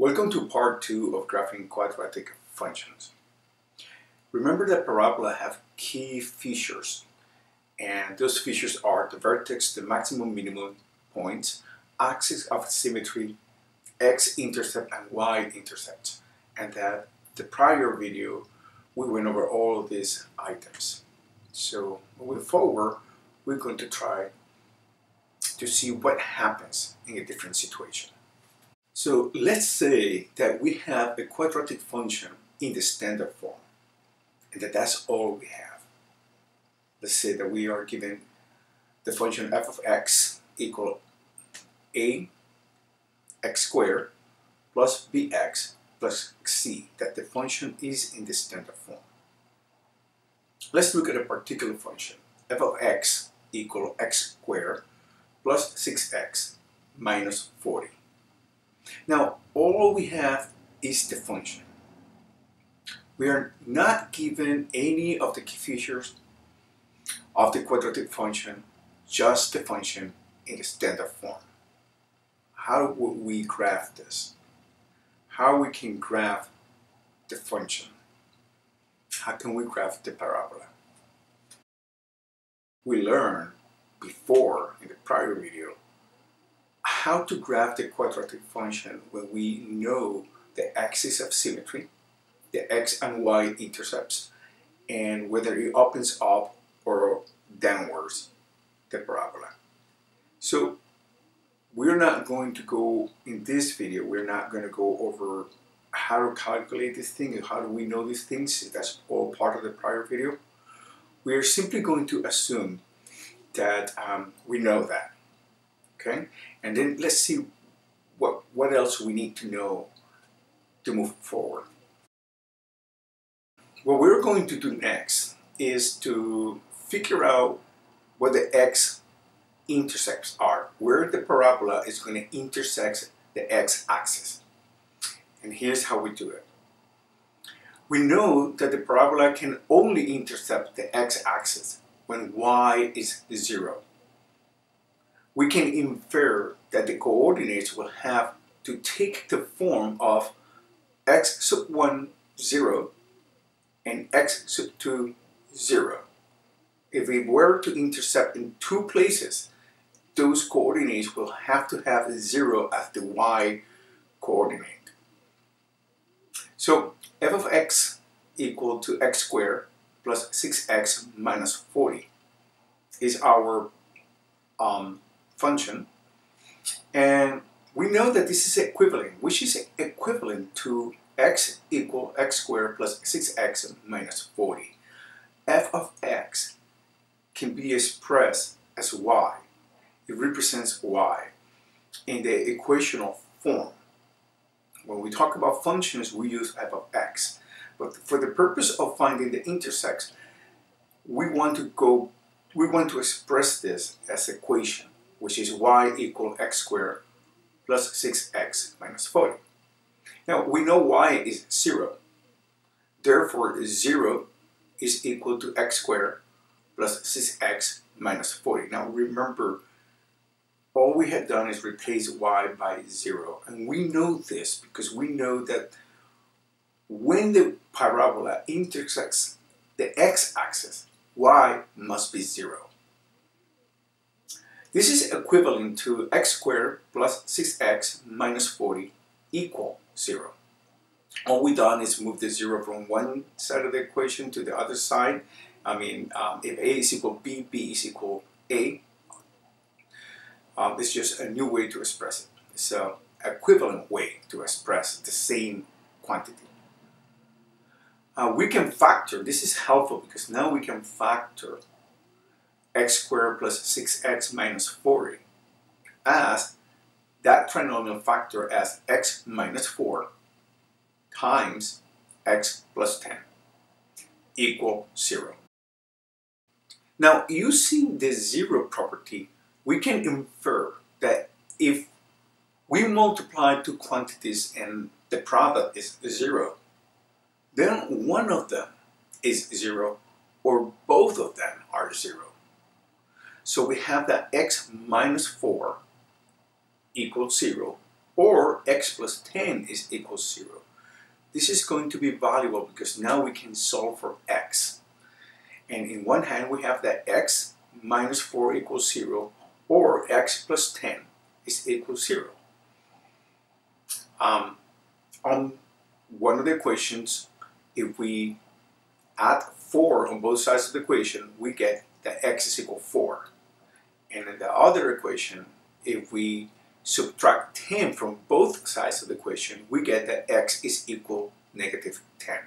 Welcome to part two of graphing quadratic functions. Remember that parabola have key features and those features are the vertex, the maximum minimum points, axis of symmetry, x-intercept and y-intercept and that the prior video we went over all these items. So moving forward we're going to try to see what happens in a different situation. So let's say that we have a quadratic function in the standard form and that that's all we have. Let's say that we are given the function f of x equal a x squared plus bx plus c, that the function is in the standard form. Let's look at a particular function, f of x equal x squared plus 6x minus 40. Now, all we have is the function. We are not given any of the features of the quadratic function, just the function in the standard form. How would we graph this? How we can graph the function? How can we graph the parabola? We learned before in the prior video how to graph the quadratic function when we know the axis of symmetry, the x and y intercepts, and whether it opens up or downwards the parabola. So we're not going to go, in this video, we're not going to go over how to calculate this thing and how do we know these things. That's all part of the prior video. We are simply going to assume that um, we know that okay? And then let's see what, what else we need to know to move forward. What we're going to do next is to figure out what the x-intercepts are, where the parabola is going to intersect the x-axis. And here's how we do it. We know that the parabola can only intercept the x-axis when y is 0 we can infer that the coordinates will have to take the form of x sub 1, 0 and x sub 2, 0. If we were to intercept in two places, those coordinates will have to have 0 as the y coordinate. So f of x equal to x squared plus 6x minus 40 is our um, function. And we know that this is equivalent, which is equivalent to x equal x squared plus 6x minus 40. f of x can be expressed as y. It represents y in the equational form. When we talk about functions, we use f of x. But for the purpose of finding the intercepts, we want to go, we want to express this as equation which is y equal x squared plus 6x minus 40. Now we know y is 0. Therefore 0 is equal to x squared plus 6x minus 40. Now remember, all we have done is replace y by 0. And we know this because we know that when the parabola intersects the x-axis, y must be 0. This is equivalent to x squared plus 6x minus 40 equal 0. All we done is move the 0 from one side of the equation to the other side. I mean, um, if a is equal b, b is equal a, um, it's just a new way to express it. It's an equivalent way to express the same quantity. Uh, we can factor, this is helpful because now we can factor x squared plus 6x minus 40 as that trinomial factor as x minus 4 times x plus 10 equal 0. Now using the zero property we can infer that if we multiply two quantities and the product is 0 then one of them is 0 or both of them are 0. So we have that x minus 4 equals 0, or x plus 10 is equal 0. This is going to be valuable because now we can solve for x. And in one hand we have that x minus 4 equals 0 or x plus 10 is equal 0. Um, on one of the equations, if we add 4 on both sides of the equation, we get that x is equal 4. And in the other equation, if we subtract 10 from both sides of the equation, we get that x is equal negative 10.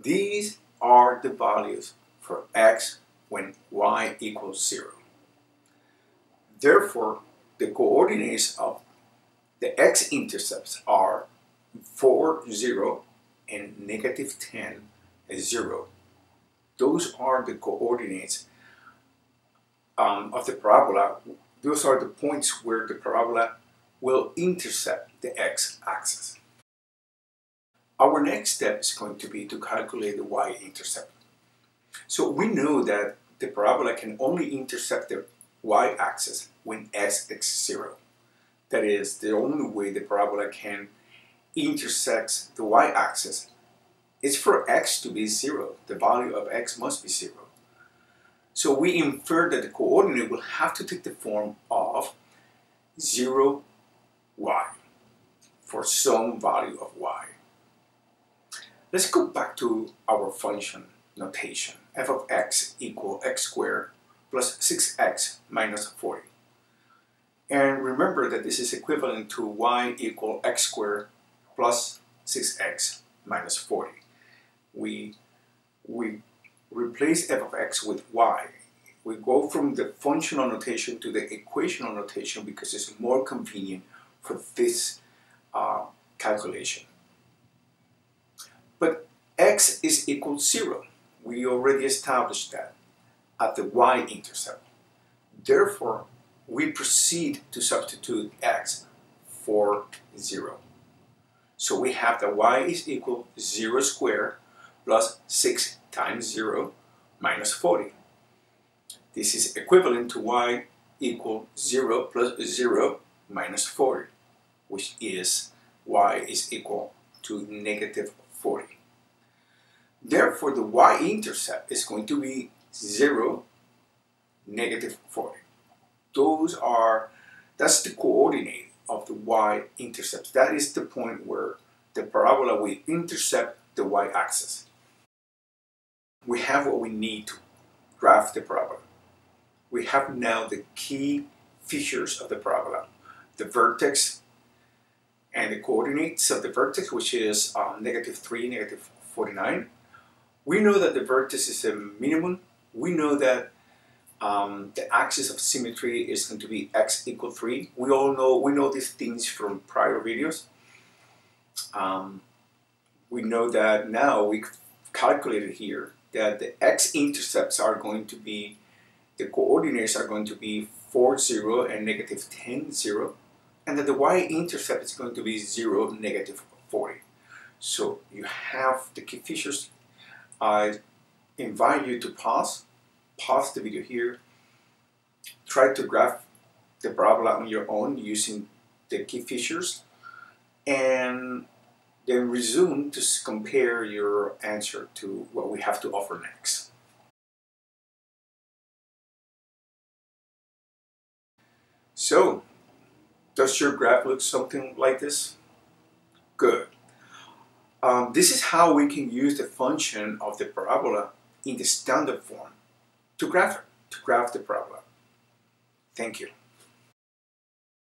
These are the values for x when y equals 0. Therefore, the coordinates of the x-intercepts are 4, 0, and negative 10, 0. Those are the coordinates um, of the parabola those are the points where the parabola will intercept the x-axis. Our next step is going to be to calculate the y-intercept. So we know that the parabola can only intercept the y-axis when x is 0. That is, the only way the parabola can intersect the y-axis is for x to be 0. The value of x must be 0. So we infer that the coordinate will have to take the form of 0, y for some value of y. Let's go back to our function notation. f of x equal x squared plus 6x minus 40. And remember that this is equivalent to y equal x squared plus 6x minus 40. We, we replace f of x with y. We go from the functional notation to the equational notation because it's more convenient for this uh, calculation. But x is equal to 0. We already established that at the y-intercept. Therefore, we proceed to substitute x for 0. So we have that y is equal 0 squared plus 6 times 0 minus 40. This is equivalent to y equal 0 plus 0 minus 40, which is y is equal to negative 40. Therefore, the y-intercept is going to be 0, negative 40. Those are, that's the coordinate of the y-intercept. That is the point where the parabola will intercept the y-axis we have what we need to graph the problem. We have now the key features of the parabola. The vertex and the coordinates of the vertex, which is um, negative 3, negative 49. We know that the vertex is a minimum. We know that um, the axis of symmetry is going to be x equal 3. We all know, we know these things from prior videos. Um, we know that now we calculated here that the x-intercepts are going to be, the coordinates are going to be 4, 0 and negative 10, 0, and that the y-intercept is going to be 0, negative 40. So you have the key features. I invite you to pause, pause the video here, try to graph the parabola on your own using the key features, and then resume to compare your answer to what we have to offer next. So, does your graph look something like this? Good. Um, this is how we can use the function of the parabola in the standard form to graph to graph the parabola. Thank you.